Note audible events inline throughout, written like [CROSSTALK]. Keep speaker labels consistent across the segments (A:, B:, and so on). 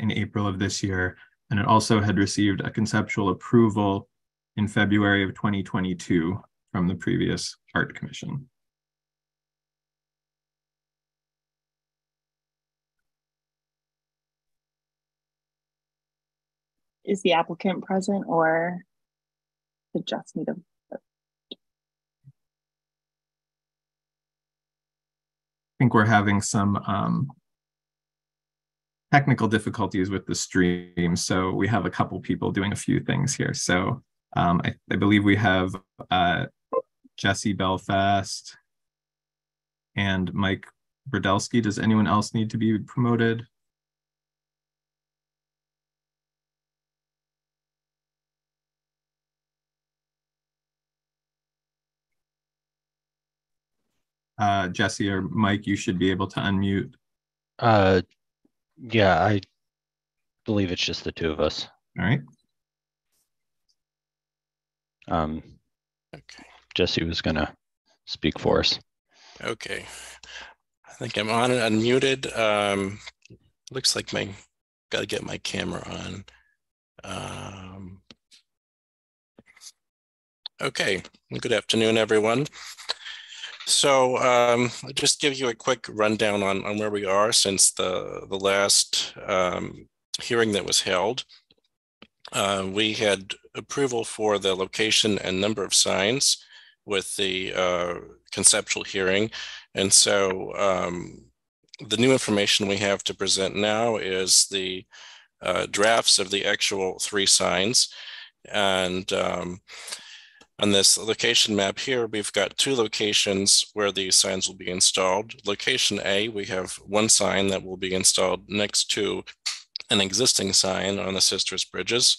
A: in April of this year, and it also had received a conceptual approval in February of 2022 from the previous Art Commission.
B: Is the applicant present or the just need a
A: I think we're having some um, technical difficulties with the stream. So we have a couple people doing a few things here. So um, I, I, believe we have uh, Jesse Belfast and Mike Brodelsky. Does anyone else need to be promoted? Uh, Jesse or Mike, you should be able to unmute.
C: Uh, yeah, I believe it's just the two of us.
A: All right.
C: Um, okay. Jesse was gonna speak for us.
D: Okay. I think I'm on and unmuted. Um, looks like my gotta get my camera on. Um, okay. Good afternoon, everyone. So um, I'll just give you a quick rundown on, on where we are since the, the last um, hearing that was held. Uh, we had approval for the location and number of signs with the uh, conceptual hearing. And so um, the new information we have to present now is the uh, drafts of the actual three signs. And um, on this location map here, we've got two locations where these signs will be installed. Location A, we have one sign that will be installed next to an existing sign on the Sisters Bridges.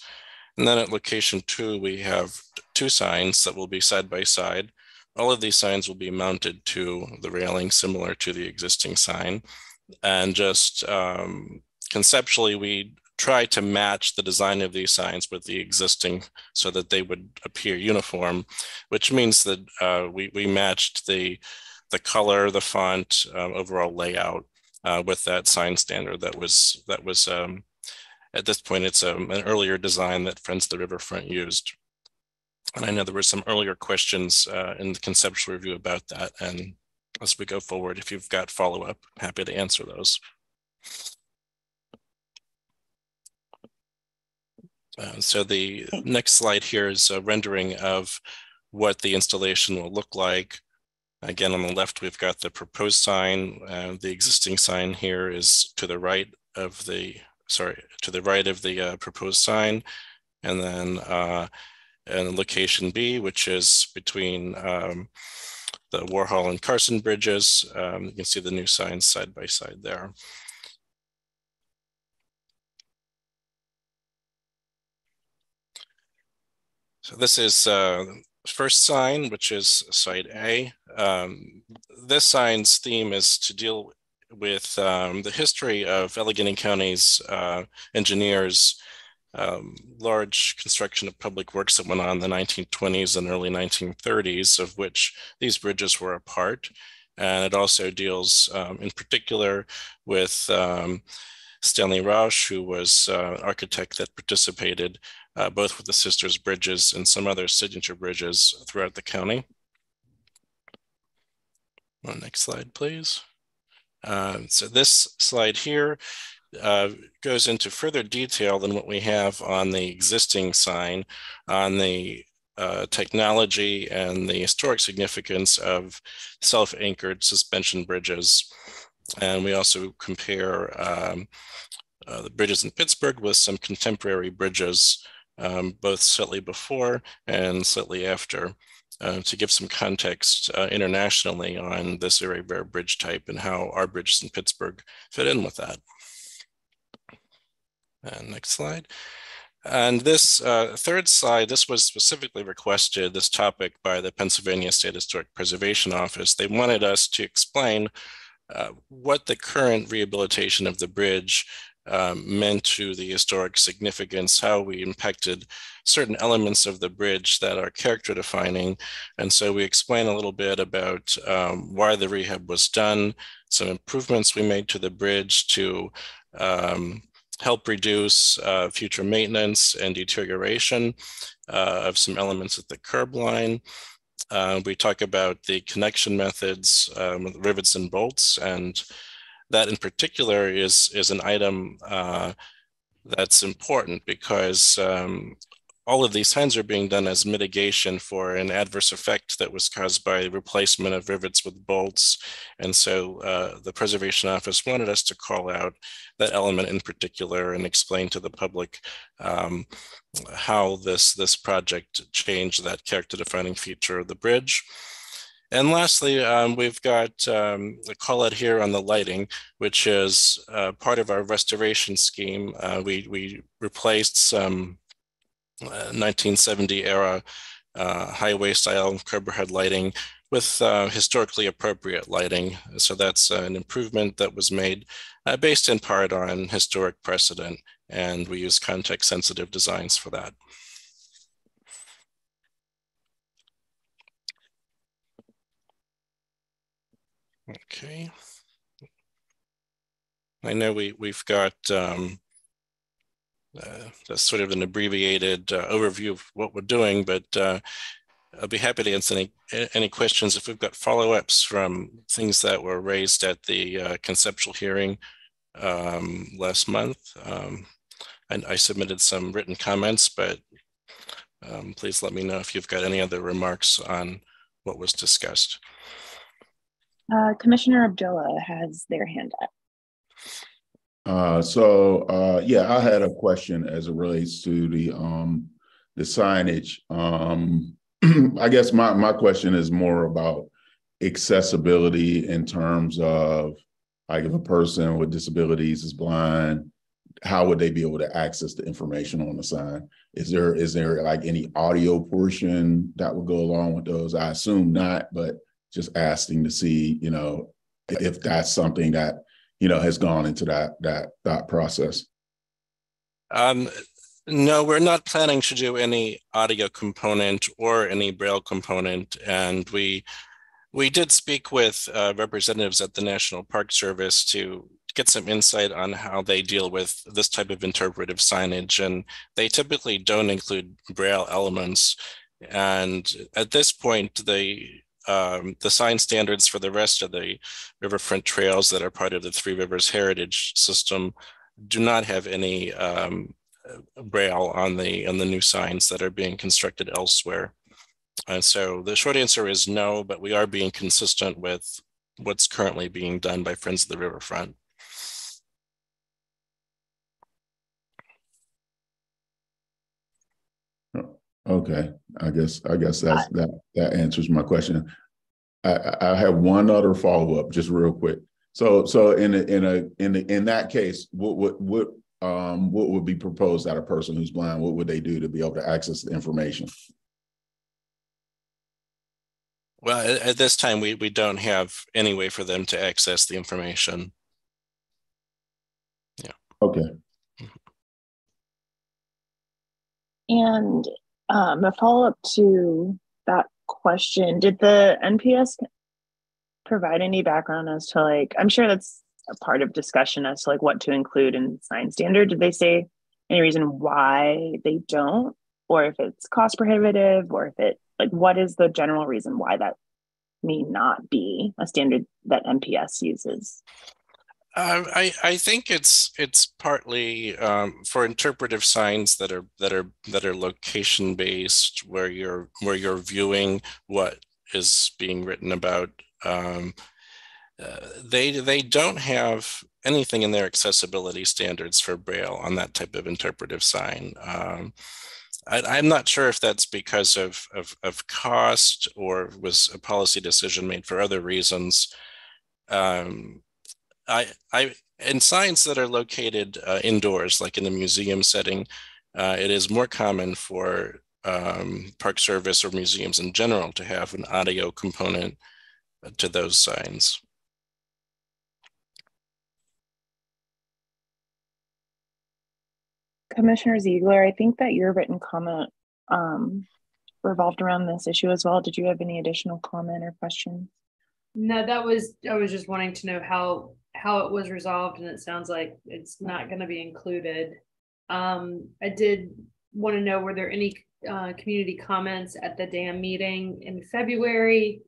D: And then at location two, we have two signs that will be side by side. All of these signs will be mounted to the railing similar to the existing sign. And just um, conceptually, we try to match the design of these signs with the existing so that they would appear uniform, which means that uh, we, we matched the, the color, the font, uh, overall layout uh, with that sign standard that was, that was um, at this point, it's um, an earlier design that Friends of the Riverfront used. And I know there were some earlier questions uh, in the conceptual review about that. And as we go forward, if you've got follow-up, happy to answer those. Uh, so the next slide here is a rendering of what the installation will look like. Again, on the left, we've got the proposed sign. Uh, the existing sign here is to the right of the, sorry, to the right of the uh, proposed sign. And then uh, and location B, which is between um, the Warhol and Carson bridges. Um, you can see the new signs side by side there. So this is uh, first sign, which is site A. Um, this sign's theme is to deal with um, the history of Allegheny County's uh, engineers, um, large construction of public works that went on in the 1920s and early 1930s, of which these bridges were a part. And it also deals um, in particular with um, Stanley Roush, who was uh, an architect that participated uh, both with the Sisters Bridges and some other signature bridges throughout the county. Next slide, please. Uh, so this slide here uh, goes into further detail than what we have on the existing sign on the uh, technology and the historic significance of self-anchored suspension bridges. And we also compare um, uh, the bridges in Pittsburgh with some contemporary bridges um, both slightly before and slightly after, uh, to give some context uh, internationally on this very rare bridge type and how our bridges in Pittsburgh fit in with that. And next slide. And this uh, third slide, this was specifically requested, this topic by the Pennsylvania State Historic Preservation Office. They wanted us to explain uh, what the current rehabilitation of the bridge um, meant to the historic significance, how we impacted certain elements of the bridge that are character defining. And so we explain a little bit about um, why the rehab was done, some improvements we made to the bridge to um, help reduce uh, future maintenance and deterioration uh, of some elements at the curb line. Uh, we talk about the connection methods um, with rivets and bolts, and that in particular is, is an item uh, that's important because um, all of these signs are being done as mitigation for an adverse effect that was caused by replacement of rivets with bolts. And so uh, the Preservation Office wanted us to call out that element in particular and explain to the public um, how this, this project changed that character defining feature of the bridge. And lastly, um, we've got um, a call out here on the lighting, which is uh, part of our restoration scheme. Uh, we, we replaced some 1970 uh, era uh, highway style curb head lighting with uh, historically appropriate lighting. So that's an improvement that was made uh, based in part on historic precedent, and we use context sensitive designs for that. Okay. I know we, we've got um, uh, that's sort of an abbreviated uh, overview of what we're doing, but uh, I'll be happy to answer any, any questions if we've got follow-ups from things that were raised at the uh, conceptual hearing um, last month. Um, and I submitted some written comments, but um, please let me know if you've got any other remarks on what was discussed.
B: Uh, Commissioner Abdullah has their hand up.
E: Uh, so uh, yeah, I had a question as it relates to the um, the signage. Um, [CLEARS THROAT] I guess my my question is more about accessibility in terms of like if a person with disabilities is blind, how would they be able to access the information on the sign? Is there is there like any audio portion that would go along with those? I assume not, but just asking to see, you know, if that's something that you know has gone into that that that process.
D: Um, no we're not planning to do any audio component or any braille component. And we we did speak with uh, representatives at the national park service to get some insight on how they deal with this type of interpretive signage. And they typically don't include braille elements. And at this point they um, the sign standards for the rest of the riverfront trails that are part of the Three Rivers Heritage System do not have any um, braille on the on the new signs that are being constructed elsewhere. And so the short answer is no, but we are being consistent with what's currently being done by Friends of the Riverfront.
E: Okay, I guess I guess that's that that answers my question. I, I have one other follow up, just real quick. So so in a, in a in a, in that case, what what what um what would be proposed that a person who's blind? What would they do to be able to access the information?
D: Well, at this time, we we don't have any way for them to access the information. Yeah.
E: Okay.
B: And um, a follow up to that question did the nps provide any background as to like i'm sure that's a part of discussion as to like what to include in sign standard. Did they say any reason why they don't? Or if it's cost prohibitive or if it like what is the general reason why that may not be a standard that nps uses
D: uh, I I think it's it's partly um, for interpretive signs that are that are that are location based, where you're where you're viewing what is being written about. Um, uh, they they don't have anything in their accessibility standards for Braille on that type of interpretive sign. Um, I, am not sure if that's because of, of, of cost or was a policy decision made for other reasons. Um, I, I, in signs that are located uh, indoors, like in a museum setting, uh, it is more common for um, Park Service or museums in general to have an audio component to those signs.
B: Commissioner Ziegler, I think that your written comment um, revolved around this issue as well. Did you have any additional comment or questions?
F: No, that was I was just wanting to know how how it was resolved, and it sounds like it's not going to be included. Um, I did want to know were there any uh, community comments at the DAM meeting in February?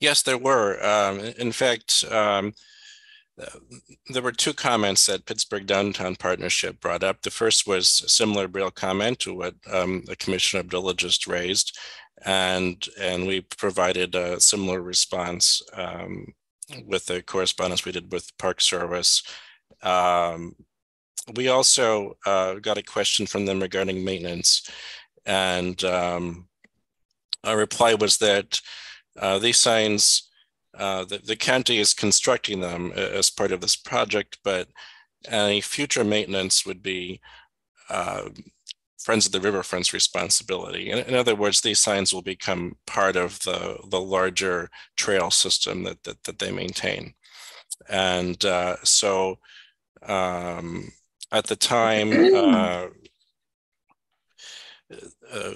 D: Yes, there were. Um, in fact, um, there were two comments that Pittsburgh Downtown Partnership brought up. The first was a similar real comment to what um, the Commissioner Abdullah just raised, and and we provided a similar response um, with the correspondence we did with Park Service. Um, we also uh, got a question from them regarding maintenance, and um, our reply was that uh, these signs, uh, the, the county is constructing them as part of this project, but any future maintenance would be uh, Friends of the Riverfront's responsibility. In, in, other words, these signs will become part of the, the larger trail system that, that, that they maintain. And uh, so um, at the time, [CLEARS THROAT] uh, uh,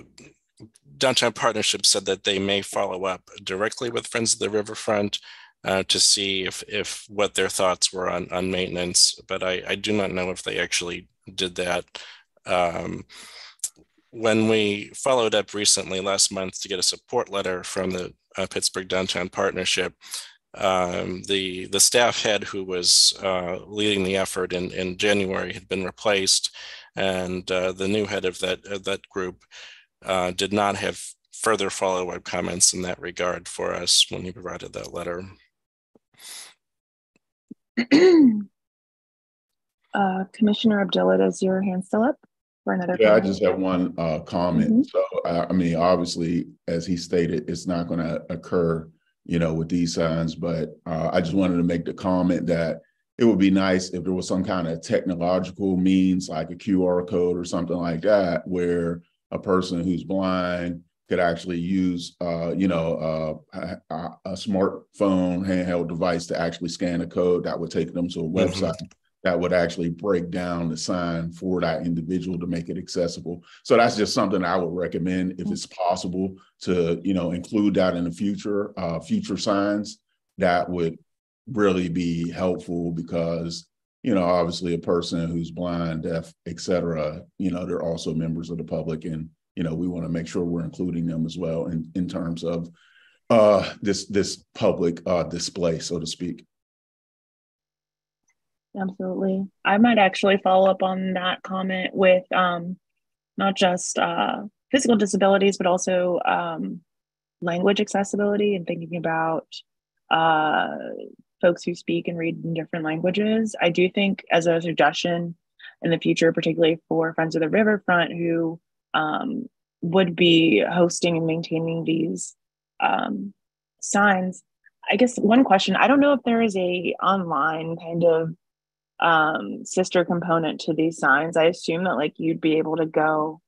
D: Downtown Partnership said that they may follow up directly with Friends of the Riverfront uh, to see if if what their thoughts were on on maintenance. But I, I do not know if they actually did that. Um, when we followed up recently last month to get a support letter from the uh, Pittsburgh Downtown Partnership, um, the the staff head who was uh, leading the effort in, in January had been replaced, and uh, the new head of that of that group uh, did not have further follow up comments in that regard for us when he provided that letter. [CLEARS THROAT]
B: Uh, Commissioner Abdullah, does your hand still up for another?
E: Yeah, comment? I just have one uh, comment. Mm -hmm. So, I mean, obviously, as he stated, it's not going to occur you know, with these signs. But uh, I just wanted to make the comment that it would be nice if there was some kind of technological means like a QR code or something like that, where a person who's blind could actually use, uh, you know, uh, a, a, smartphone handheld device to actually scan a code that would take them to a mm-hmm. website. Mm-hmm that would actually break down the sign for that individual to make it accessible. So that's just something I would recommend if it's possible to, you know, include that in the future, uh, future signs. That would really be helpful because, you know, obviously a person who's blind, deaf, etc. you know, they're also members of the public, and you know, we want to make sure we're including them as well in in terms of uh, this this public uh, display, so to speak.
B: Absolutely. I might actually follow up on that comment with um, not just uh, physical disabilities, but also um, language accessibility and thinking about uh, folks who speak and read in different languages. I do think, as a suggestion in the future, particularly for Friends of the Riverfront who um, would be hosting and maintaining these um, signs, I guess one question I don't know if there is a online kind of um, sister component to these signs. I assume that like you'd be able to go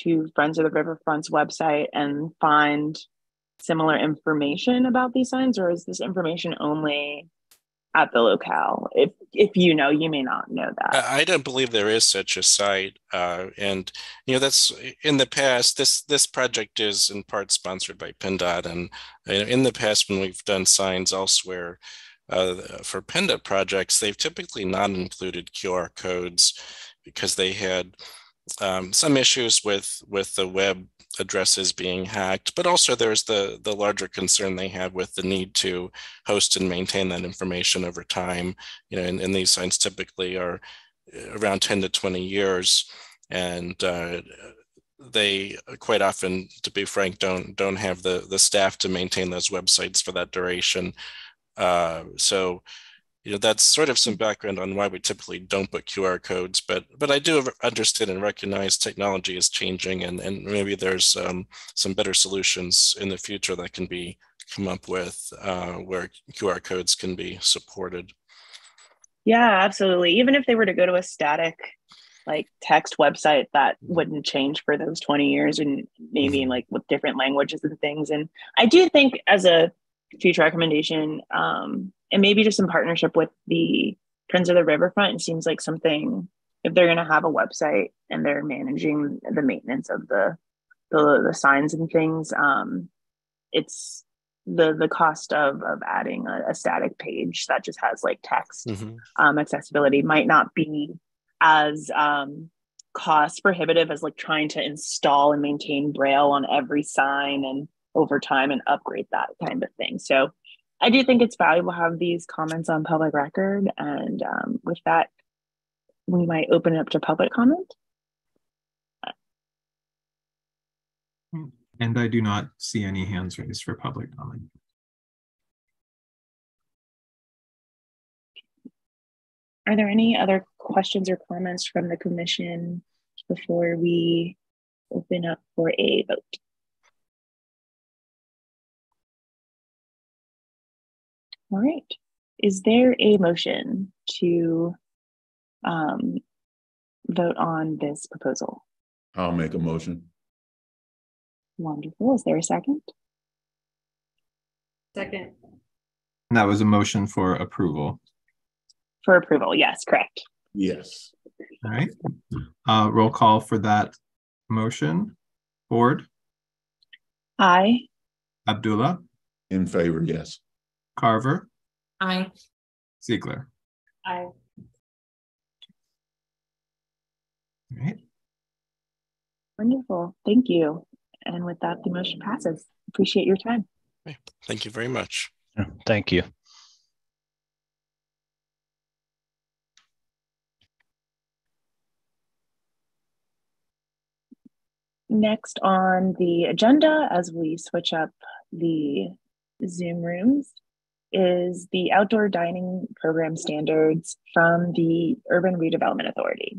B: to Friends of the Riverfront's website and find similar information about these signs, or is this information only at the locale? If if you know, you may not know that.
D: I don't believe there is such a site, uh, and you know that's in the past. This this project is in part sponsored by PennDOT, and in the past when we've done signs elsewhere uh, for PennDOT projects, they've typically not included QR codes because they had um, some issues with with the web addresses being hacked, but also there's the the larger concern they have with the need to host and maintain that information over time. You know, and, and these signs typically are uh, around 10 to 20 years, and uh, they quite often, to be frank, don't don't have the the staff to maintain those websites for that duration. Uh, so, you know, that's sort of some background on why we typically don't put QR codes, but but I do understand and recognize technology is changing, and and maybe there's um, some better solutions in the future that can be come up with uh, where QR codes can be supported.
B: Yeah, absolutely. Even if they were to go to a static like text website that wouldn't change for those 20 years and maybe mm-hmm. like with different languages and things and i do think as a future recommendation um, and maybe just in partnership with the Friends of the Riverfront. It seems like something if they're going to have a website and they're managing the maintenance of the the, the signs and things. Um, it's the the cost of of adding a, a static page that just has like text
D: Mhm.
B: um, accessibility might not be as um, cost prohibitive as like trying to install and maintain braille on every sign and over time and upgrade that kind of thing so i do think it's valuable to have these comments on public record and um, with that we might open it up to public comment
A: And I do not see any hands raised for public comment.
B: Are there any other questions or comments from the commission before we open up for a vote? All right. Is there a motion to um, vote on this proposal?
E: I'll make a motion.
B: Wonderful. Is there a second?
F: Second,
A: And that was a motion for approval.
B: For approval, yes, correct.
E: Yes.
A: All right. Uh, roll call for that motion. Board?
B: Aye.
A: Abdullah,
E: In favor, yes.
A: Carver,
G: Aye.
A: Ziegler.
F: I,
A: All right.
B: Wonderful. Thank you. And with that, the motion passes. Appreciate your time.
D: Thank you very much.
C: Yeah, Thank you.
B: Next on the agenda, as we switch up the Zoom rooms, is the outdoor dining program standards from the Urban Redevelopment Authority.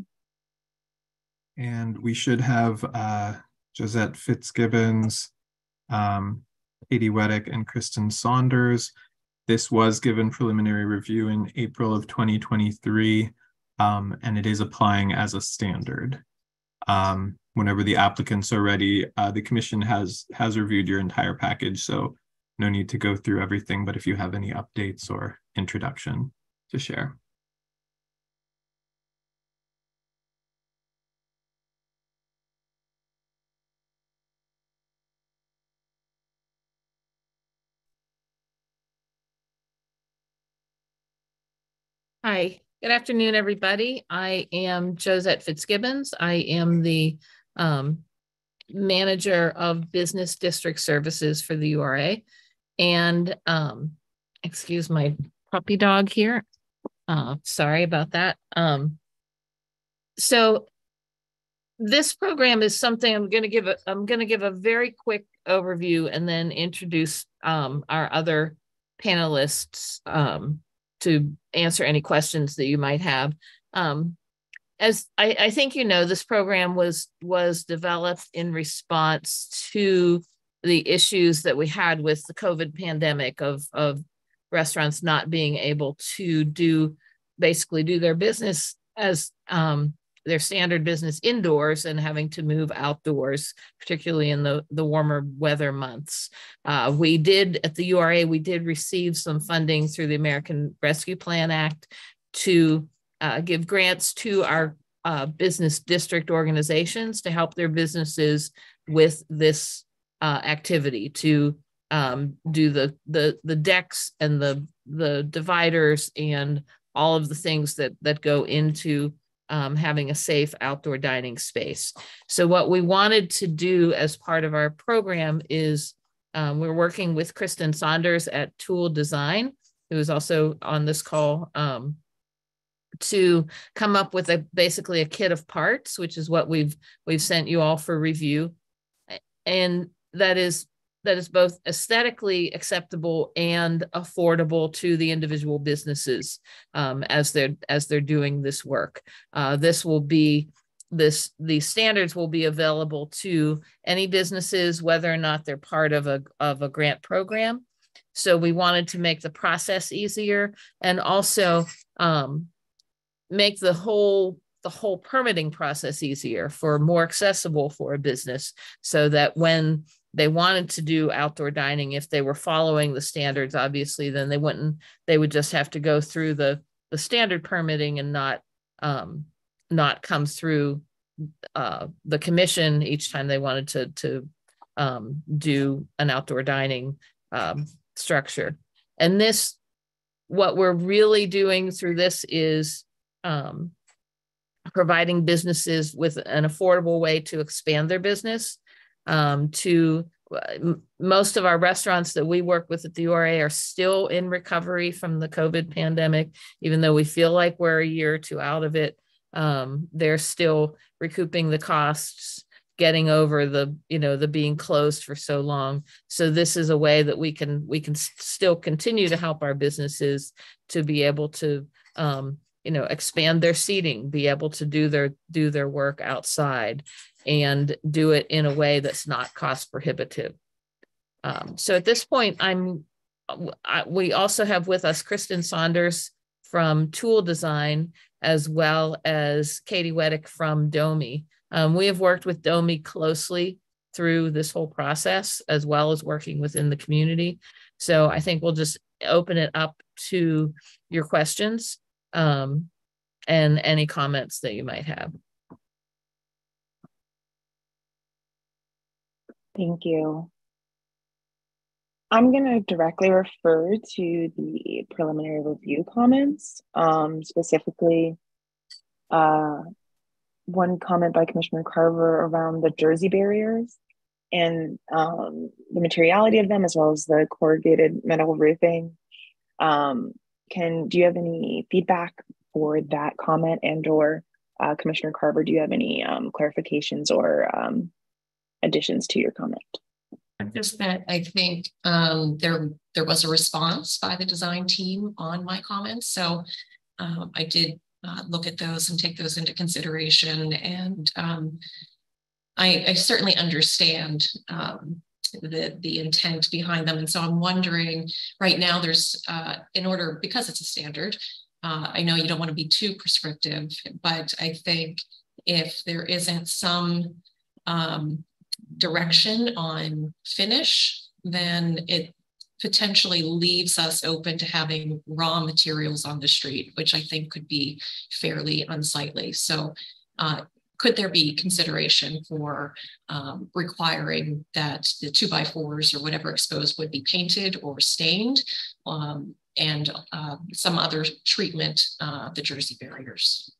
A: And we should have uh, Josette Fitzgibbons, um, Katie Weddick, and Kristen Saunders. This was given preliminary review in April of 2023, um, and it is applying as a standard. Um, whenever the applicants are ready, uh, the commission has has reviewed your entire package, so no need to go through everything. But if you have any updates or introduction to share.
G: Hi, good afternoon, everybody. I am Josette Fitzgibbons. I am the um, manager of business district services for the URA. And um, excuse my puppy dog here. Uh, sorry about that. Um, so this program is something I'm going to give a I'm going to give a very quick overview and then introduce um, our other panelists um, to answer any questions that you might have. Um, as I, I think you know, this program was was developed in response to the issues that we had with the COVID pandemic of of restaurants not being able to do basically do their business as um, their standard business indoors and having to move outdoors, particularly in the, the warmer weather months. Uh, we did at the URA, we did receive some funding through the American Rescue Plan Act to uh, give grants to our uh, business district organizations to help their businesses with this uh, activity to um, do the the the decks and the the dividers and all of the things that that go into um, having a safe outdoor dining space. So what we wanted to do as part of our program is um, we're working with Kristen Saunders at Toole Design, who is also on this call, um, to come up with a basically a kit of parts, which is what we've we've sent you all for review, and that is that is both aesthetically acceptable and affordable to the individual businesses um, as they're as they're doing this work. Uh, this will be this these standards will be available to any businesses whether or not they're part of a of a grant program. So we wanted to make the process easier and also um, make the whole the whole permitting process easier for more accessible for a business so that when they wanted to do outdoor dining if they were following the standards obviously then they wouldn't they would just have to go through the the standard permitting and not um not come through uh the commission each time they wanted to to um do an outdoor dining um structure. And this, what we're really doing through this is um, providing businesses with an affordable way to expand their business. Um, to uh, most of our restaurants that we work with at the URA are still in recovery from the COVID pandemic, even though we feel like we're a year or two out of it. Um, they're still recouping the costs getting over the you know the being closed for so long so this is a way that we can we can still continue to help our businesses to be able to um, you know expand their seating be able to do their do their work outside and do it in a way that's not cost prohibitive um, so at this point i'm I, we also have with us kristen saunders from Toole Design as well as katie weddick from domi um, we have worked with DOMI closely through this whole process, as well as working within the community. So I think we'll just open it up to your questions um, and any comments that you might have.
B: Thank you. I'm going to directly refer to the preliminary review comments, um, specifically uh, one comment by Commissioner Carver around the Jersey barriers and um, the materiality of them, as well as the corrugated metal roofing. Um, can do you have any feedback for that comment and or uh, Commissioner Carver, do you have any um, clarifications or um, additions to your comment?
H: Just that I think um, there there was a response by the design team on my comments, so um, I did uh, look at those and take those into consideration. And um, I, I, certainly understand um, the, the intent behind them. And so I'm wondering right now there's, uh, in order, because it's a standard, uh, I know you don't want to be too prescriptive, but I think if there isn't some um, direction on finish, then it potentially leaves us open to having raw materials on the street, which I think could be fairly unsightly. So uh, could there be consideration for um, requiring that the two by fours or whatever exposed would be painted or stained um, and uh, some other treatment uh, the Jersey barriers?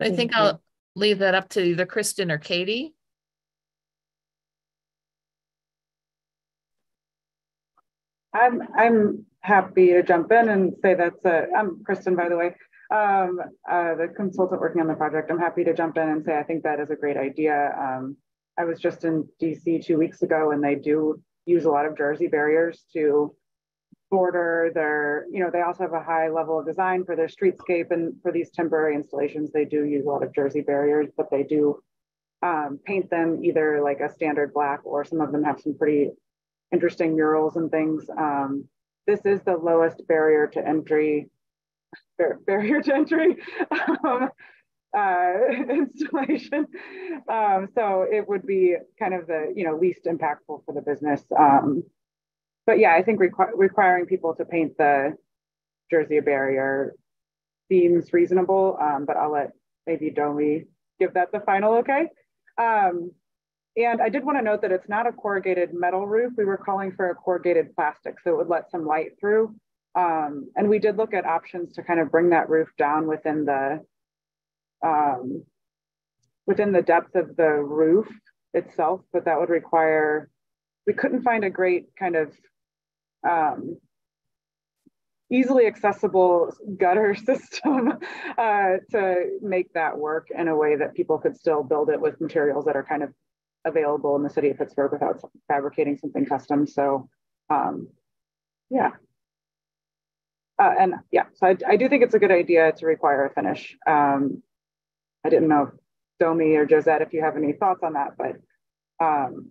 G: I think I'll leave that up to either Kristen or Katie.
I: I'm I'm happy to jump in and say that's a. I'm Kristen, by the way, um, uh, the consultant working on the project. I'm happy to jump in and say I think that is a great idea. Um, I was just in DC two weeks ago, and they do use a lot of Jersey barriers to border their. You know, they also have a high level of design for their streetscape, and for these temporary installations, they do use a lot of Jersey barriers, but they do um, paint them either like a standard black, or some of them have some pretty interesting murals and things. Um, this is the lowest barrier to entry, bar [LAUGHS] barrier to entry um, uh, [LAUGHS] installation. Um, so it would be kind of the you know least impactful for the business. But yeah, I think requ requiring people to paint the Jersey barrier seems reasonable. Um, but I'll let maybe Domi give that the final okay. Um, and I did want to note that it's not a corrugated metal roof. We were calling for a corrugated plastic, so it would let some light through. Um, and we did look at options to kind of bring that roof down within the um, within the depth of the roof itself, but that would require. We couldn't find a great kind of um, easily accessible gutter [LAUGHS] system uh, to make that work in a way that people could still build it with materials that are kind of available in the city of Pittsburgh without fabricating something custom. So um, yeah. Uh, and yeah, so I, I, do think it's a good idea to require a finish. Um, I didn't know, Domi or Josette, if you have any thoughts on that, but um.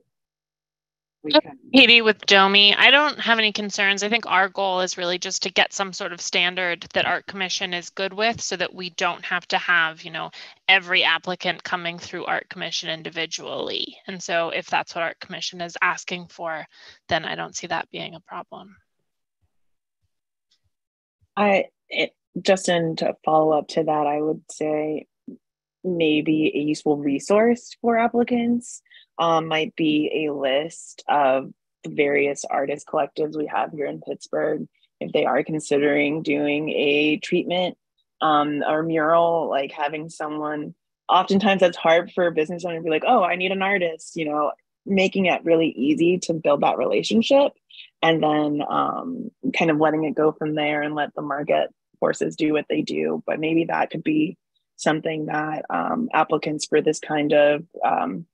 J: Katie with Domi. I don't have any concerns. I think our goal is really just to get some sort of standard that Art Commission is good with so that we don't have to have, you know, every applicant coming through Art Commission individually. And so if that's what Art Commission is asking for, then I don't see that being a problem.
B: I, it, Justin, to follow up to that, I would say maybe a useful resource for applicants um, might be a list of the various artist collectives we have here in Pittsburgh, if they are considering doing a treatment um, or mural, like having someone, oftentimes that's hard for a business owner to be like, oh, I need an artist, you know, making it really easy to build that relationship and then um, kind of letting it go from there and let the market forces do what they do. But maybe that could be something that um, applicants for this kind of um,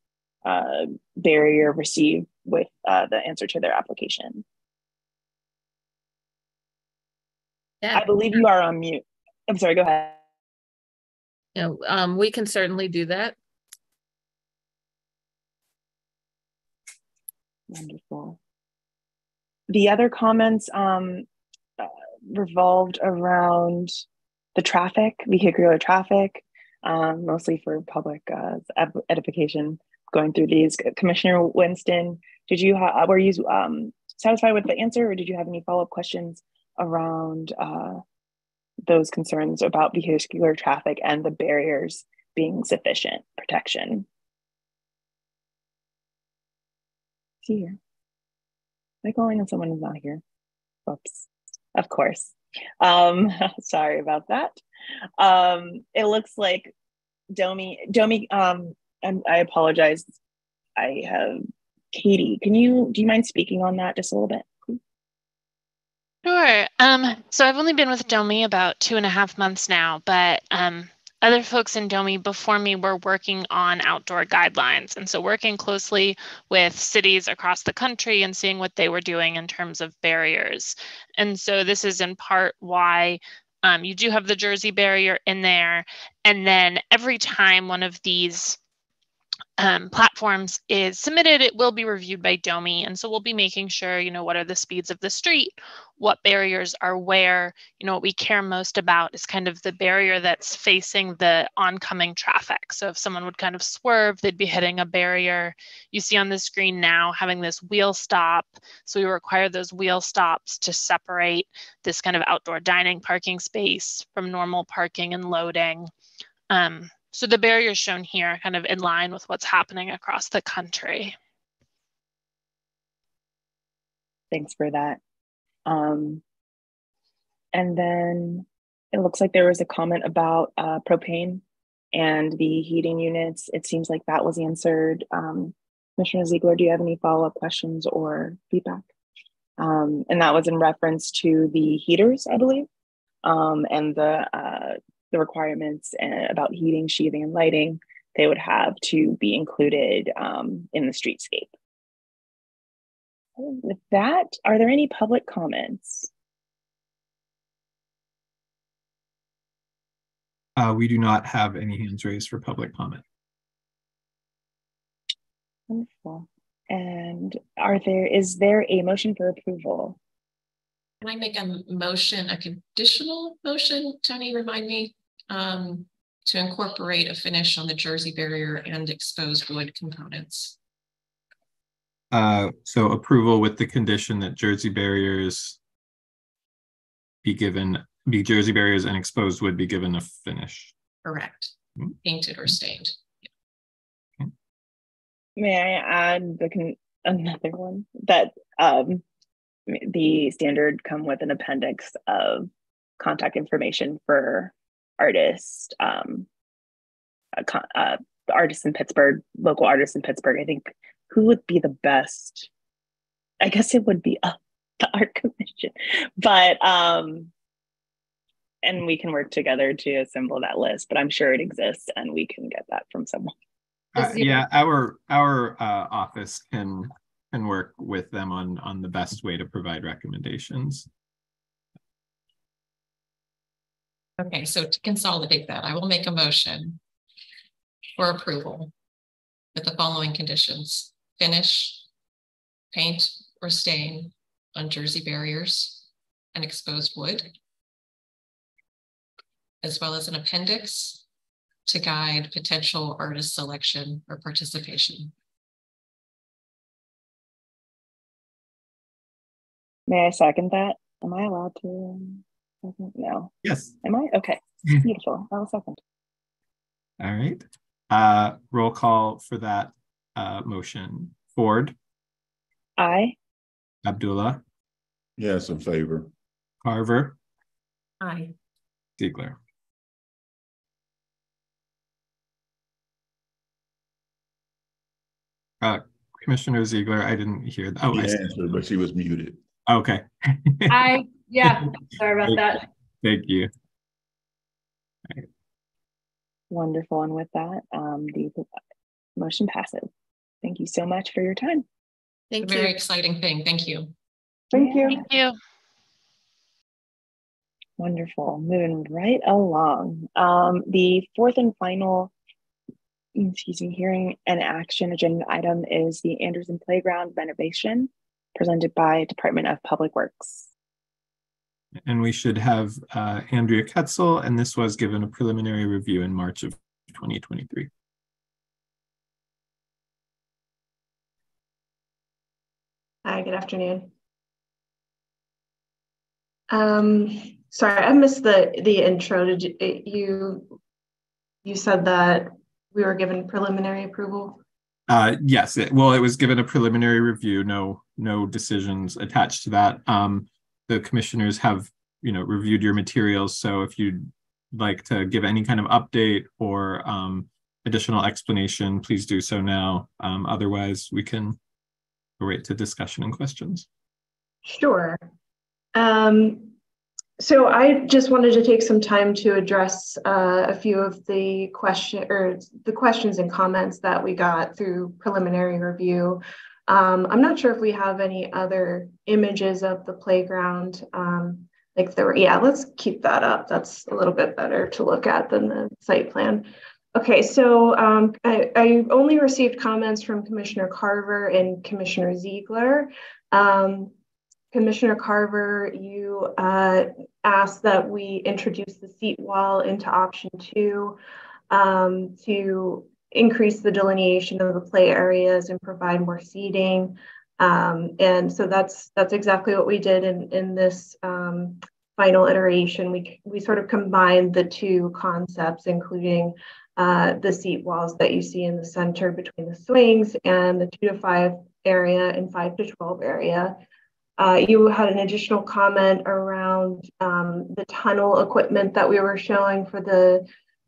B: uh, barrier receive with uh, the answer to their application. Yeah. I believe you are on mute. I'm sorry, go ahead.
G: Yeah, um, we can certainly do that.
B: Wonderful. The other comments um, uh, revolved around the traffic, vehicular traffic, um, mostly for public uh, edification. Going through these, Commissioner Winston, did you have were you um, satisfied with the answer, or did you have any follow up questions around uh, those concerns about vehicular traffic and the barriers being sufficient protection? See here. Am I calling on someone who's not here? Whoops. Of course. Um, [LAUGHS] sorry about that. Um, it looks like Domi, Domi, um, and I apologize. I have Katie. Can you, do you mind speaking on that just a little bit?
J: Sure. Um, so I've only been with Domi about two and a half months now, but um, other folks in Domi before me were working on outdoor guidelines. And so working closely with cities across the country and seeing what they were doing in terms of barriers. And so this is in part why um, you do have the Jersey barrier in there. And then every time one of these um, platforms is submitted, it will be reviewed by DOMI. And so we'll be making sure, you know, what are the speeds of the street, what barriers are where, you know, what we care most about is kind of the barrier that's facing the oncoming traffic. So if someone would kind of swerve, they'd be hitting a barrier. You see on the screen now having this wheel stop. So we require those wheel stops to separate this kind of outdoor dining parking space from normal parking and loading. Um, so the barriers shown here are kind of in line with what's happening across the country.
B: Thanks for that. Um, and then it looks like there was a comment about uh, propane and the heating units. It seems like that was answered. Um, Commissioner Ziegler, do you have any follow-up questions or feedback? Um, and that was in reference to the heaters, I believe, um, and the uh, the requirements uh, about heating, sheathing, and lighting they would have to be included um, in the streetscape. With that, are there any public comments?
A: Uh, we do not have any hands raised for public comment.
B: Wonderful. And are there is there a motion for approval?
H: Can I make a motion, a conditional motion? Tony, remind me um, to incorporate a finish on the Jersey barrier and exposed wood components.
A: Uh, so approval with the condition that Jersey barriers be given, be Jersey barriers and exposed wood be given a finish.
H: Correct. Mm -hmm. Painted or stained.
B: Yeah. May I add the another one that um, the standard come with an appendix of contact information for artist, um, uh, the artists in Pittsburgh, local artists in Pittsburgh. I think who would be the best? I guess it would be uh, [LAUGHS] the art commission, but um, and we can work together to assemble that list. But I'm sure it exists, and we can get that from someone.
A: Uh, yeah, our our uh, office can can work with them on on the best way to provide recommendations.
H: Okay, so to consolidate that, I will make a motion for approval with the following conditions. Finish, paint or stain on Jersey barriers and exposed wood, as well as an appendix to guide potential artist selection or participation.
B: May I second that? Am I allowed to? No.
A: Yes.
B: Am I? Okay. Beautiful. I'll second.
A: All right. Uh, roll call for that uh, motion. Ford.
B: Aye.
A: Abdullah,
E: Yes, in favor.
A: Carver,
H: Aye.
A: Ziegler. Uh, Commissioner Ziegler, I didn't hear. that. Oh,
E: She
A: I
E: answered, but she was muted.
A: Okay. [LAUGHS]
F: I, yeah, sorry about that.
A: Thank you.
B: Wonderful. And with that, um, the motion passes. Thank you so much for your time.
G: Thank you.
H: Very exciting thing. Thank you.
I: Thank you.
J: Thank you.
B: Wonderful. Moving right along. Um, the fourth and final, excuse me, hearing and action agenda item is the Anderson Playground renovation presented by Department of Public Works.
A: And we should have uh, Andrea Ketzel, and this was given a preliminary review in March of 2023.
K: Hi, good afternoon. Um, sorry, I missed the the intro. Did you you you said that we were given preliminary approval?
A: Uh, yes, it, well, it was given a preliminary review, no, no decisions attached to that. Um, the commissioners have, you know, reviewed your materials, so if you'd like to give any kind of update or um, additional explanation, please do so now. Um, otherwise, we can wait to discussion and questions.
K: Sure. Um, so I just wanted to take some time to address uh, a few of the question or the questions and comments that we got through preliminary review. Um, I'm not sure if we have any other images of the playground. Um, like there yeah, let's keep that up. That's a little bit better to look at than the site plan. Okay, so um, I, I only received comments from Commissioner Carver and Commissioner Ziegler. Um, Commissioner Carver, you uh, asked that we introduce the seat wall into option two um, to increase the delineation of the play areas and provide more seating. Um, and so that's that's exactly what we did in, in this um, final iteration. We, we sort of combined the two concepts, including uh, the seat walls that you see in the center between the swings and the two to five area and five to 12 area. Uh, you had an additional comment around um, the tunnel equipment that we were showing for the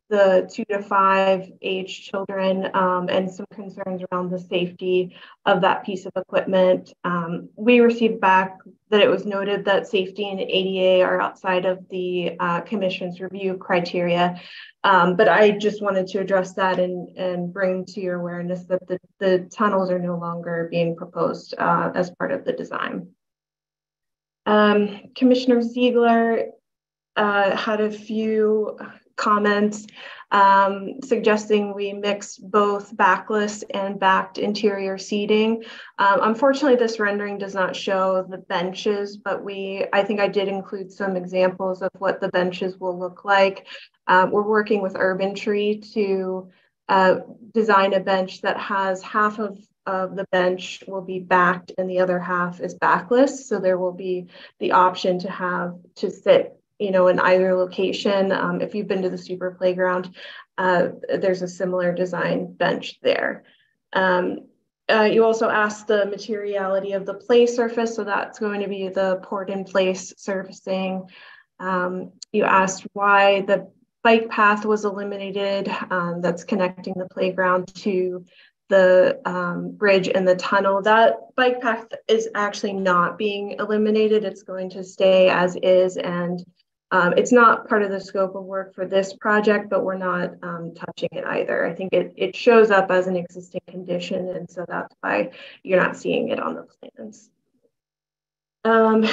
K: the two to five age children um, and some concerns around the safety of that piece of equipment. Um, we received back that it was noted that safety and ADA are outside of the uh, commission's review criteria. Um, but I just wanted to address that and, and bring to your awareness that the, the tunnels are no longer being proposed uh, as part of the design. Um, Commissioner Ziegler uh, had a few comments um, suggesting we mix both backless and backed interior seating. Um, unfortunately, this rendering does not show the benches, but we, I think I did include some examples of what the benches will look like. Uh, we're working with Urban Tree to uh, design a bench that has half of of the bench will be backed and the other half is backless. So there will be the option to have to sit, you know, in either location. Um, if you've been to the super playground, uh, there's a similar design bench there. Um, uh, you also asked the materiality of the play surface. So that's going to be the poured in place surfacing. Um, you asked why the bike path was eliminated um, that's connecting the playground to the um, bridge and the tunnel. That bike path is actually not being eliminated. It's going to stay as is. And um, it's not part of the scope of work for this project, but we're not um, touching it either. I think it, it shows up as an existing condition. And so that's why you're not seeing it on the plans. Um,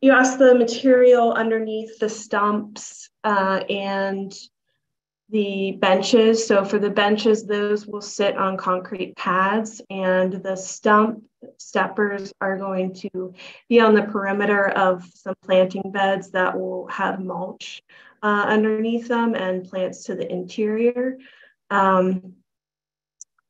K: you asked the material underneath the stumps uh, and the benches. So for the benches, those will sit on concrete pads and the stump steppers are going to be on the perimeter of some planting beds that will have mulch uh, underneath them and plants to the interior. Um,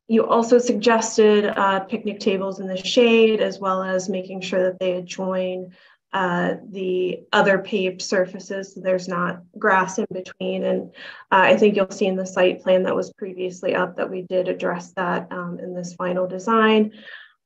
K: you also suggested uh, picnic tables in the shade, as well as making sure that they adjoin uh, the other paved surfaces there's not grass in between. And uh, I think you'll see in the site plan that was previously up that we did address that um, in this final design.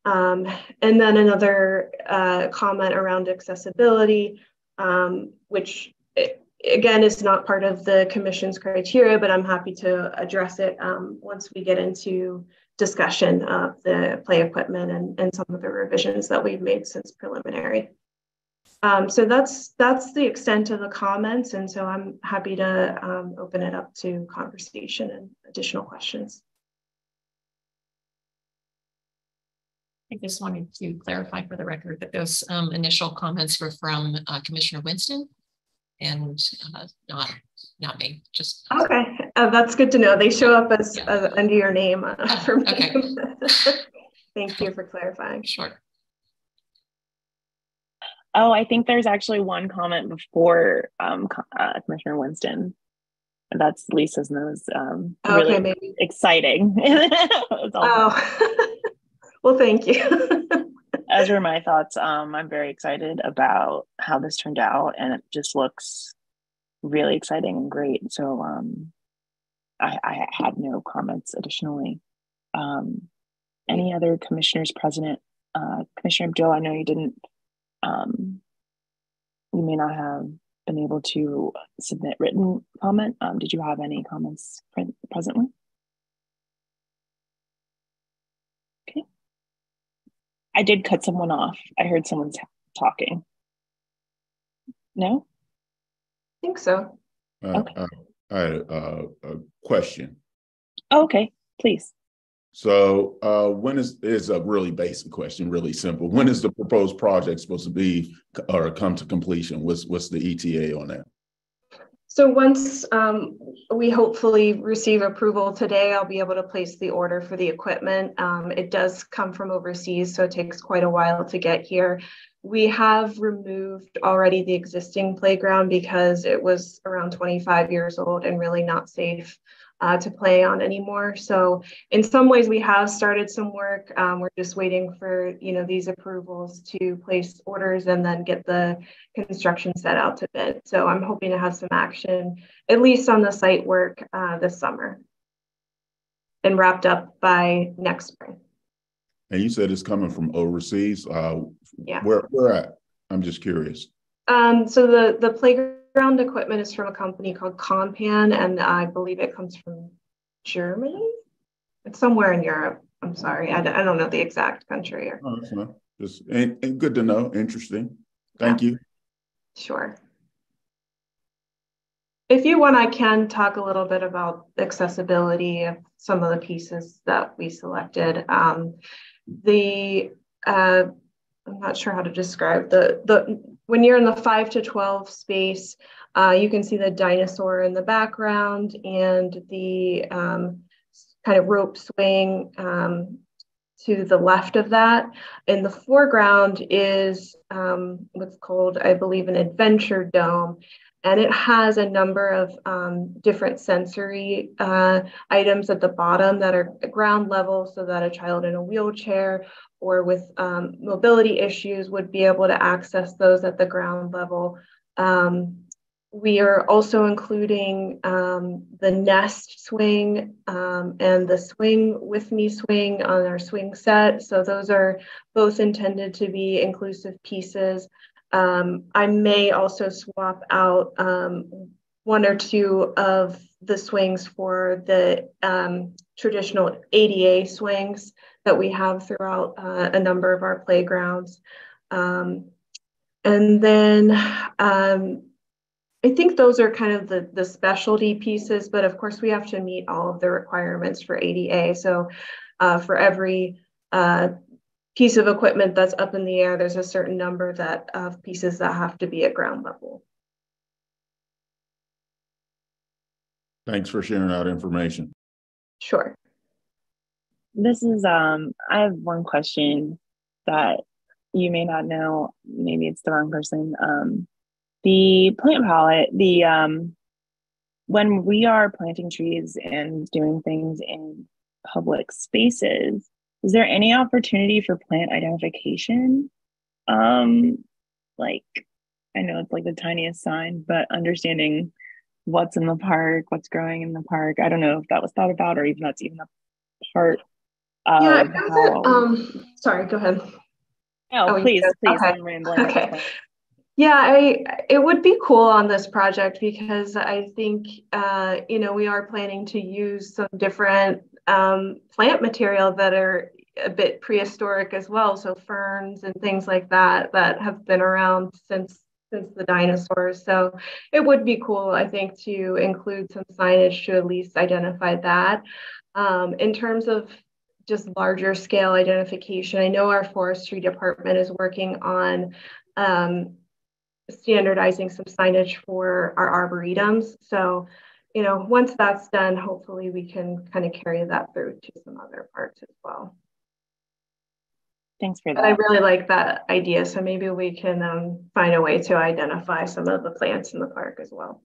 K: Um, and then another uh, comment around accessibility, um, which it, again is not part of the commission's criteria, but I'm happy to address it um, once we get into discussion of the play equipment and, and some of the revisions that we've made since preliminary. Um, so that's that's the extent of the comments, and so I'm happy to um, open it up to conversation and additional questions.
H: I just wanted to clarify for the record that those um, initial comments were from uh, Commissioner Winston and uh, not not me. Just
K: okay. Uh, that's good to know. They show up as, yeah. as under your name uh, [LAUGHS] for me. Okay. [LAUGHS] Thank you for clarifying.
H: Sure.
B: Oh, I think there's actually one comment before um, uh, Commissioner Winston. That's Lisa's nose. Um, okay, really maybe. exciting. [LAUGHS]
K: oh. [LAUGHS] well, thank you. [LAUGHS]
B: As were my thoughts. Um, I'm very excited about how this turned out, and it just looks really exciting and great. So um, I, I had no comments additionally. Um, any other commissioners present? Uh, Commissioner Abdul, I know you didn't, um, you may not have been able to submit written comment. Um, did you have any comments pre presently? Okay. I did cut someone off. I heard someone talking. No?
K: I think so.
E: Uh, okay. uh, I had a, a question.
B: Oh, okay, please.
E: So, uh, when is is a really basic question, really simple. When is the proposed project supposed to be or come to completion? What's what's the ETA on that?
K: So once um, we hopefully receive approval today, I'll be able to place the order for the equipment. Um, it does come from overseas, so it takes quite a while to get here. We have removed already the existing playground because it was around 25 years old and really not safe uh, to play on anymore. So in some ways we have started some work. Um, we're just waiting for you know these approvals to place orders and then get the construction set out to bid. So I'm hoping to have some action at least on the site work uh, this summer and wrapped up by next spring.
E: And you said it's coming from overseas. Uh, yeah. Where where at? I'm just curious.
K: Um, so the the playground ground equipment is from a company called Kompan, and I believe it comes from Germany. It's somewhere in Europe. I'm sorry, I, I don't know the exact country. Or...
E: Oh, that's Just and, and good to know. Interesting. Thank yeah. you.
K: Sure. If you want, I can talk a little bit about accessibility of some of the pieces that we selected. Um, the uh, I'm not sure how to describe the the when you're in the five to 12 space, uh, you can see the dinosaur in the background and the um, kind of rope swing um, to the left of that. In the foreground is um, what's called, I believe, an adventure dome. And it has a number of um, different sensory uh, items at the bottom that are ground level so that a child in a wheelchair or with um, mobility issues would be able to access those at the ground level. Um, we are also including um, the nest swing um, and the swing with me swing on our swing set. So those are both intended to be inclusive pieces. Um, I may also swap out um, one or two of the swings for the traditional ADA swings that we have throughout uh, a number of our playgrounds. Um, and then um, I think those are kind of the, the specialty pieces, but of course we have to meet all of the requirements for ADA. So uh, for every uh, piece of equipment that's up in the air, there's a certain number that of pieces that have to be at ground level.
E: Thanks for sharing that information.
K: Sure.
B: This is um I have one question that you may not know, maybe it's the wrong person. Um the plant palette, the um when we are planting trees and doing things in public spaces, is there any opportunity for plant identification? Um like I know it's like the tiniest sign, but understanding what's in the park, what's growing in the park. I don't know if that was thought about or even that's even a part
K: yeah, how... um, sorry, go ahead.
B: No, oh, please, please, okay. I'm rambling.
K: Okay. Yeah, I it would be cool on this project because I think uh, you know we are planning to use some different um, plant material that are a bit prehistoric as well, so ferns and things like that that have been around since since the dinosaurs. So it would be cool, I think, to include some signage to at least identify that. Um, in terms of just larger scale identification, I know our forestry department is working on um, standardizing some signage for our arboretums. So, you know, once that's done, hopefully we can kind of carry that through to some other parts as well.
B: Thanks for that.
K: I really like that idea. So maybe we can um, find a way to identify some of the plants in the park as well.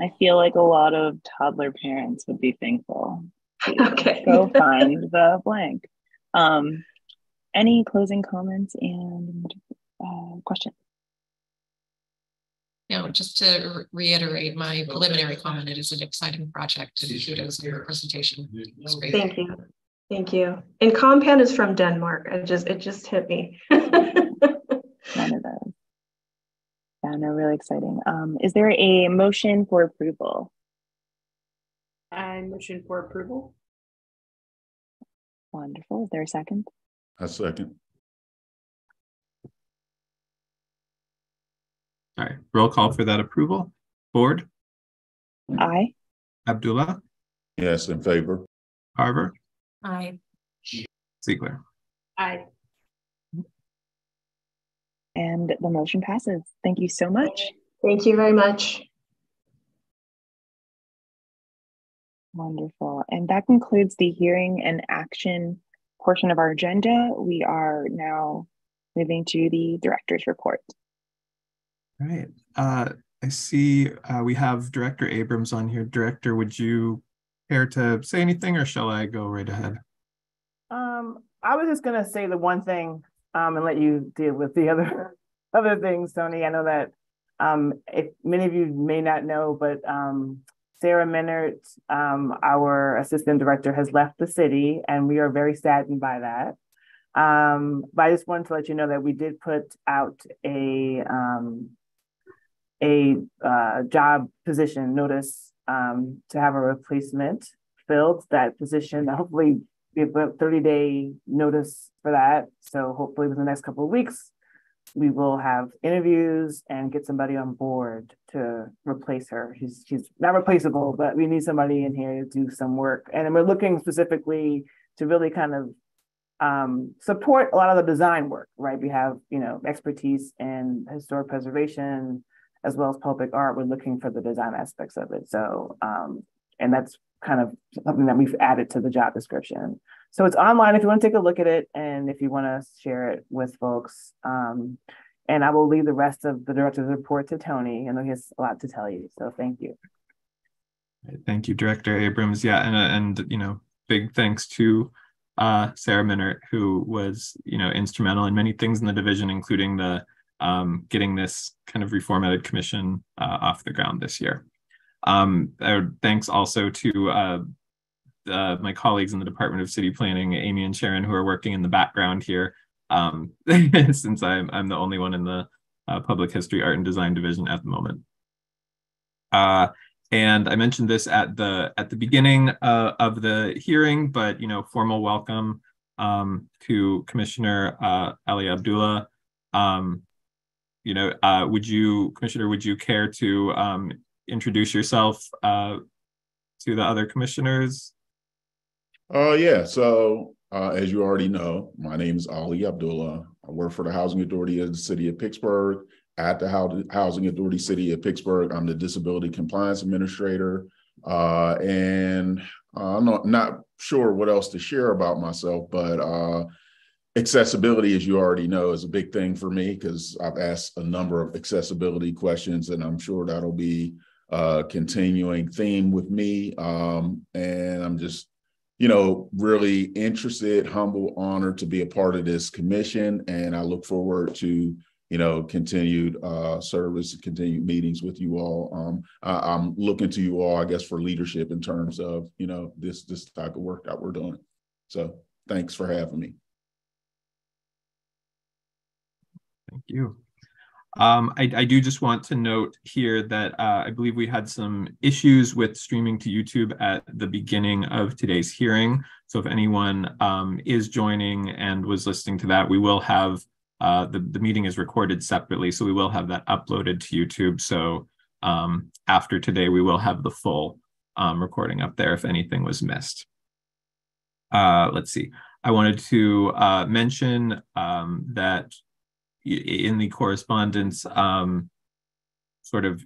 B: I feel like a lot of toddler parents would be thankful. [LAUGHS]
K: Okay.
B: Go find the blank. Um, any closing comments and uh, questions?
H: you know, just to reiterate my preliminary comment, it is an exciting project and kudos on your presentation.
K: Thank you. Thank you. And Kompan is from Denmark. I just it just hit me. [LAUGHS] One
B: of those. Yeah, no, really exciting. Um, is there a motion for approval?
F: I motion for approval.
B: Wonderful. Is there a second?
E: A second.
A: All right, roll call for that approval. Board?
B: Aye.
A: Abdullah?
E: Yes, in favor.
A: Carver?
H: Aye.
A: Ziegler?
F: Aye.
B: And the motion passes. Thank you so much.
K: Thank you very much.
B: Wonderful. And that concludes the hearing and action portion of our agenda. We are now moving to the director's report.
A: All right. Uh, I see uh, we have Director Abrams on here. Director, would you care to say anything or shall I go right ahead?
L: Um, I was just gonna say the one thing um, and let you deal with the other [LAUGHS] other things, Tony. I know that um, if many of you may not know, but um, Sarah Minert, um, our assistant director, has left the city, and we are very saddened by that. Um, but I just wanted to let you know that we did put out a um, a uh, job position notice um, to have a replacement filled that position. Hopefully, we have a 30 day notice for that. So, hopefully, within the next couple of weeks, we will have interviews and get somebody on board to replace her. She's, she's not replaceable, but we need somebody in here to do some work. And we're looking specifically to really kind of um, support a lot of the design work, right? We have, you know, expertise in historic preservation, as well as public art, we're looking for the design aspects of it. So, um, and that's kind of something that we've added to the job description. So it's online if you want to take a look at it and if you want to share it with folks. Um, and I will leave the rest of the director's report to Tony. Know he has a lot to tell you. So thank you.
A: Thank you, Director Abrams. Yeah, and and you know, big thanks to uh, Sarah Minert, who was you know instrumental in many things in the division, including the um, getting this kind of reformatted commission uh, off the ground this year. Um, thanks also to uh, the, my colleagues in the Department of City Planning, Amy and Sharon, who are working in the background here, um, [LAUGHS] since I'm, I'm the only one in the uh, Public History, Art and Design Division at the moment. Uh, and I mentioned this at the at the beginning uh, of the hearing, but you know, formal welcome um, to Commissioner uh, Ali Abdullah. Um, you know, uh, would you, Commissioner, would you care to um, introduce yourself uh, to the other commissioners?
E: Uh, yeah. So, uh, as you already know, my name is Ali Abdullah. I work for the Housing Authority of the City of Pittsburgh. At the Housing Authority City of Pittsburgh, I'm the Disability Compliance Administrator. Uh, and I'm not, not sure what else to share about myself, but uh, accessibility, as you already know, is a big thing for me because I've asked a number of accessibility questions, and I'm sure that'll be a continuing theme with me. Um, and I'm just, you know, really interested, humble, honored to be a part of this commission, and I look forward to you know, continued uh, service, continued meetings with you all. Um, I, am looking to you all, I guess, for leadership in terms of, you know, this this type of work that we're doing. So thanks for having me.
A: Thank you. Um, I, I, do just want to note here that uh, I believe we had some issues with streaming to YouTube at the beginning of today's hearing. So if anyone um, is joining and was listening to that, we will have uh, the, the meeting is recorded separately. So we will have that uploaded to YouTube. So um, after today, we will have the full um, recording up there if anything was missed. Uh, let's see. I wanted to uh, mention um, that in the correspondence um, sort of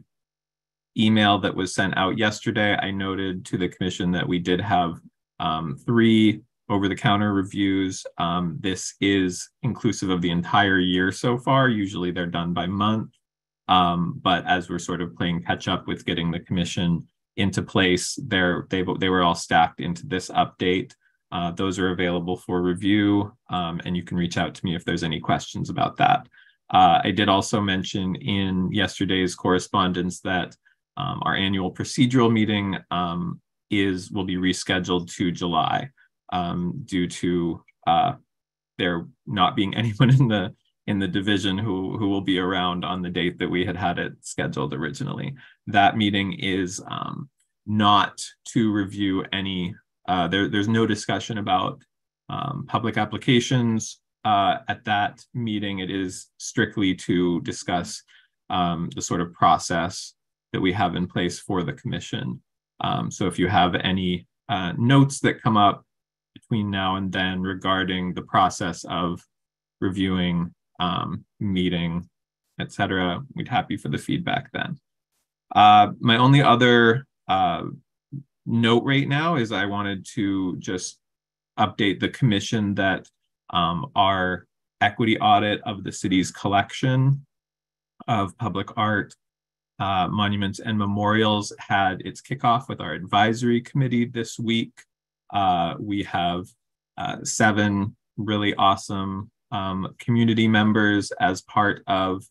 A: email that was sent out yesterday, I noted to the commission that we did have um, three over-the-counter reviews. Um, this is inclusive of the entire year so far. Usually they're done by month. Um, but as we're sort of playing catch up with getting the commission into place, they're, they, they were all stacked into this update. Uh, those are available for review, um, and you can reach out to me if there's any questions about that. Uh, I did also mention in yesterday's correspondence that um, our annual procedural meeting um, is will be rescheduled to July um, due to uh, there not being [LAUGHS] anyone in the in the division who who will be around on the date that we had had it scheduled originally. That meeting is um, not to review any uh, there, there's no discussion about um, public applications uh, at that meeting. It is strictly to discuss um, the sort of process that we have in place for the commission. Um, so if you have any uh, notes that come up between now and then regarding the process of reviewing, um, meeting, etc., we'd happy for the feedback then. Uh, my only other uh, note right now is I wanted to just update the commission that um, our equity audit of the city's collection of public art, uh, monuments, and memorials had its kickoff with our advisory committee this week. Uh, we have uh, seven really awesome um, community members as part of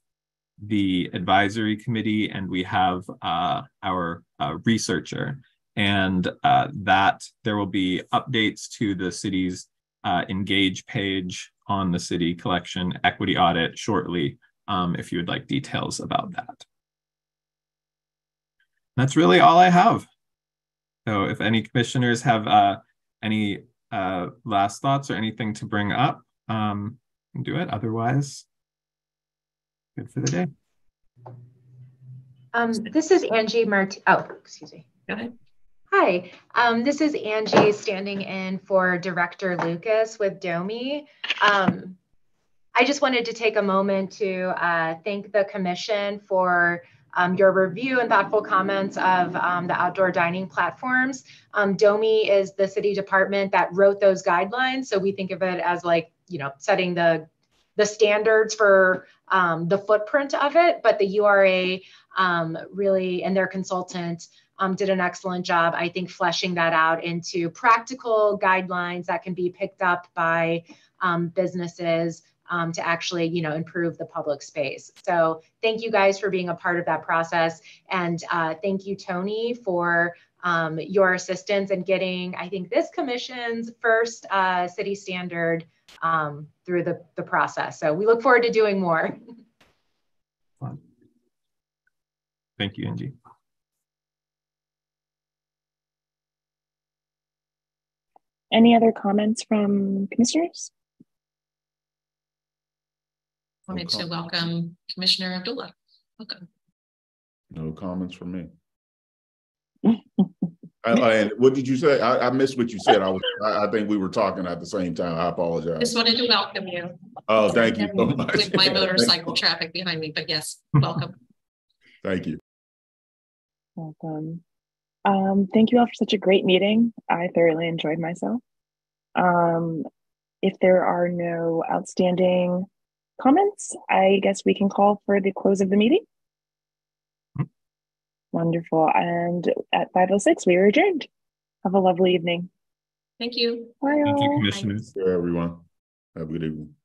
A: the advisory committee, and we have uh, our uh, researcher and uh, that there will be updates to the city's uh, engage page on the city collection equity audit shortly um, if you would like details about that. That's really all I have. So if any commissioners have uh, any uh, last thoughts or anything to bring up, um, do it. Otherwise, good for the day.
M: Um, this is Angie Mart. Oh, excuse me. Go ahead. Hi, um, this is Angie standing in for Director Lucas with DOMI. Um, I just wanted to take a moment to uh, thank the Commission for um, your review and thoughtful comments of um, the outdoor dining platforms. Um, DOMI is the city department that wrote those guidelines, so we think of it as like, you know, setting the the standards for um, the footprint of it, but the URA really and their consultant um, did an excellent job, I think, fleshing that out into practical guidelines that can be picked up by um, businesses um, to actually, you know, improve the public space. So thank you guys for being a part of that process. And uh, thank you, Tony, for um, your assistance in getting, I think, this commission's first uh, city standard um, through the, the process. So we look forward to doing more.
A: Thank you, Angie.
B: Any other comments from commissioners?
H: Wanted to welcome Commissioner Abdullah. Welcome.
E: No comments from me. [LAUGHS] I, I, what did you say? I, I, missed what you said. I was. I, I, think we were talking at the same time. I apologize.
H: Just wanted to welcome you.
E: Oh, thank you so much.
H: With my [LAUGHS] motorcycle traffic behind me, but yes, welcome.
E: thank you.
B: Welcome. Um, thank you all for such a great meeting. I thoroughly enjoyed myself. Um, if there are no outstanding comments, I guess we can call for the close of the meeting. Mm-hmm. Wonderful. And at 5.06, we are adjourned. Have a lovely evening.
H: Thank you.
B: Bye,
A: Thank you, commissioners.
E: Bye, everyone. Have a good evening.